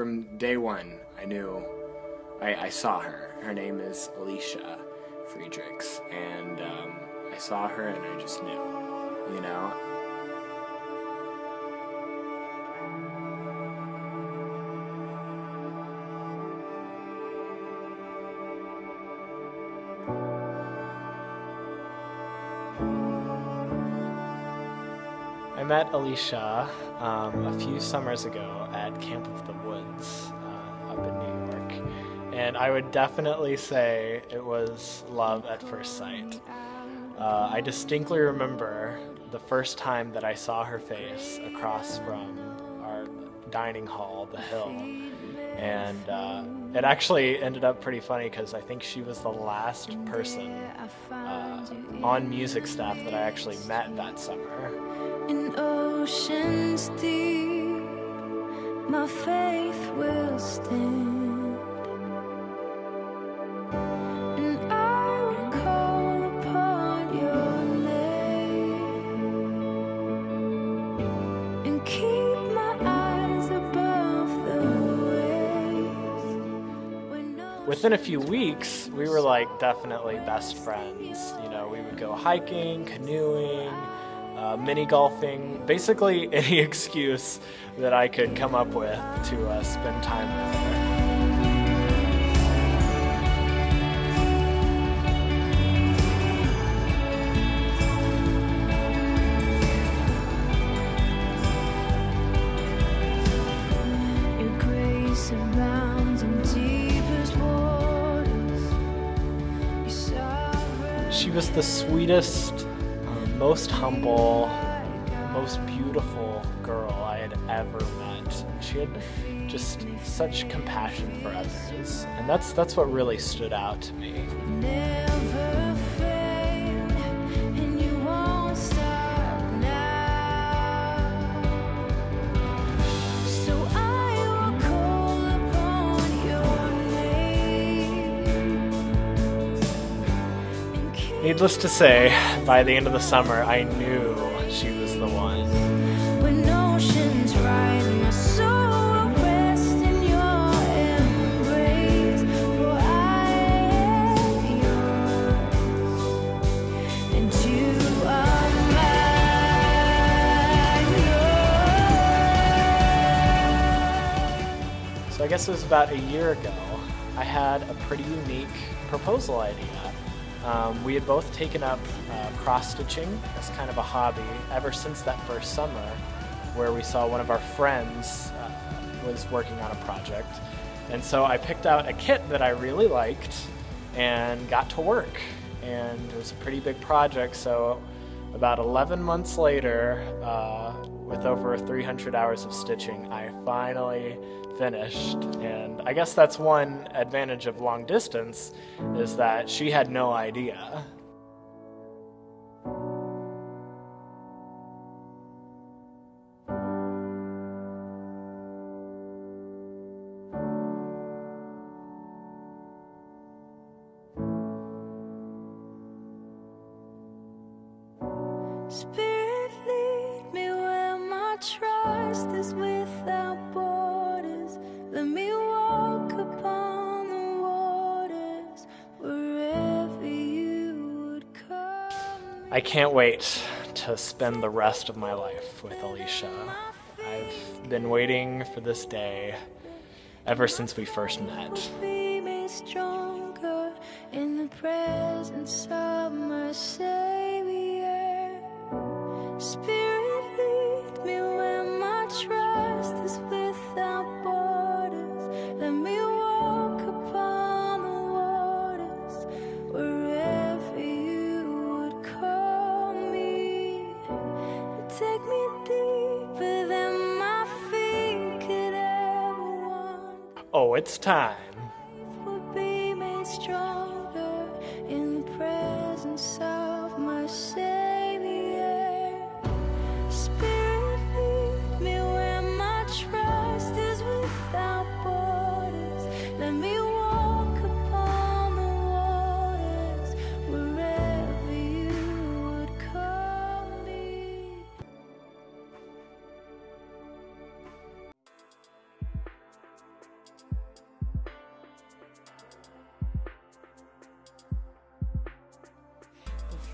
from day one, I knew, I, I saw her. Her name is Alicia Friedrichs, and um, I saw her and I just knew, you know? Met Alicia um, a few summers ago at Camp of the Woods uh, up in New York, and I would definitely say it was love at first sight. Uh, I distinctly remember the first time that I saw her face across from our dining hall, the Hill, and uh, it actually ended up pretty funny because I think she was the last person uh, on music staff that I actually met that summer. Oceans deep, my faith will stand. And I will call upon your name and keep my eyes above the waves. Within a few weeks, we were like definitely best friends. You know, we would go hiking, canoeing, uh, mini golfing, basically any excuse that I could come up with to uh, spend time with her. Your grace abounds in deepest waters. Your sovereign She was the sweetest, most humble, most beautiful girl I had ever met. She had just such compassion for others, and that's that's what really stood out to me. Needless to say, by the end of the summer, I knew she was the one. When oceans rise, my soul will rest in your embrace. For I am yours, and you are mine. So I guess it was about a year ago, I had a pretty unique proposal idea. Um, we had both taken up uh, cross stitching as kind of a hobby ever since that first summer, where we saw one of our friends uh, was working on a project. And so I picked out a kit that I really liked and got to work. And it was a pretty big project, so about 11 months later, uh, with over 300 hours of stitching, I finally finished. And I guess that's one advantage of long distance is that she had no idea. Spirit, I can't wait to spend the rest of my life with Alicia. I've been waiting for this day ever since we first met. In the presence of my it's time.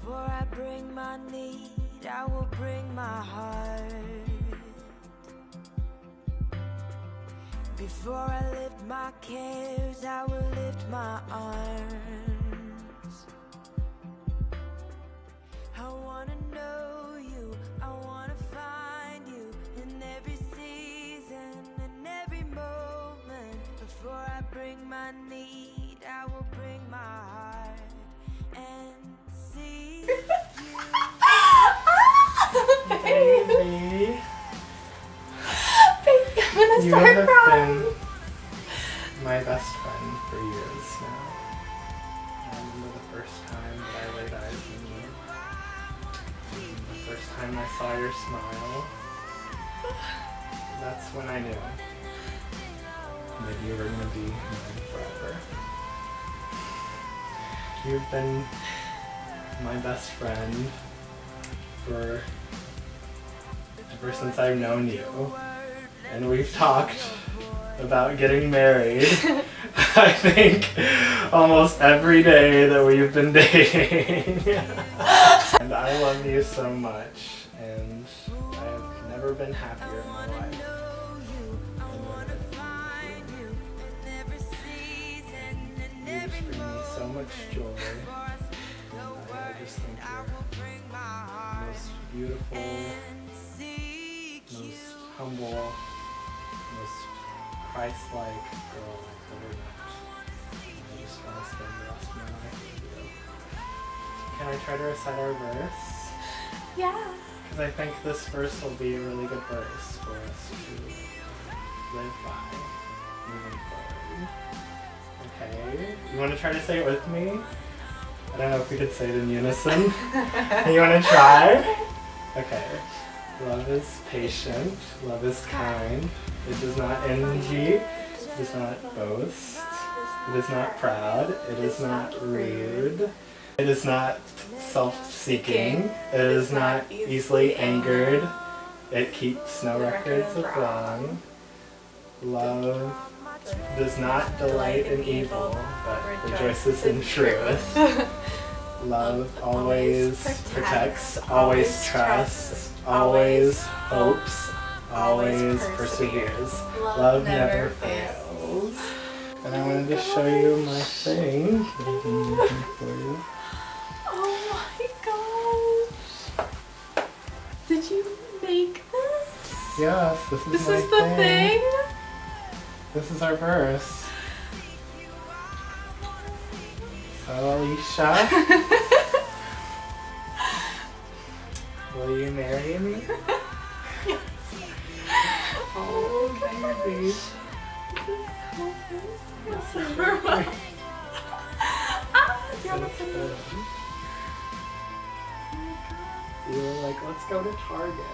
Before I bring my need, I will bring my heart. Before I lift my cares, I will lift my arms. I wanna know you, I wanna find you in every season, in every moment. Before I bring my need, I will bring my heart and. Baby. Baby, I'm gonna You start have crying. been my best friend for years now. I remember the first time that I laid eyes on you. The first time I saw your smile. That's when I knew that you were gonna be mine forever. You've been my best friend for ever since I've known you. And we've talked about getting married. I think almost every day that we've been dating. and I love you so much, and I have never been happier in my life. You bring me so much joy. I just think you're the most beautiful, most humble, most Christ-like girl I've ever met. I just want to spend the rest of my life with you. Can I try to recite our verse? Yeah. Because I think this verse will be a really good verse for us to live by moving forward. Okay, you want to try to say it with me? I don't know if we could say it in unison. you want to try? Okay. Love is patient, love is kind, it does not envy, it does not boast, it is not proud, it is not rude, it is not self-seeking, it is not easily angered, it keeps no records of wrong. Love does not delight in evil, but rejoices in truth. Love always protects, always trusts, always hopes, always perseveres. Love never fails. And I wanted to show you my thing that I've been making for you. Oh my gosh. Did you make this? Yes, this is This is the thing? This is our verse. So, Alicia, will you marry me? Oh, baby. ah, do you want to That's put it? good. You were like, let's go to Target.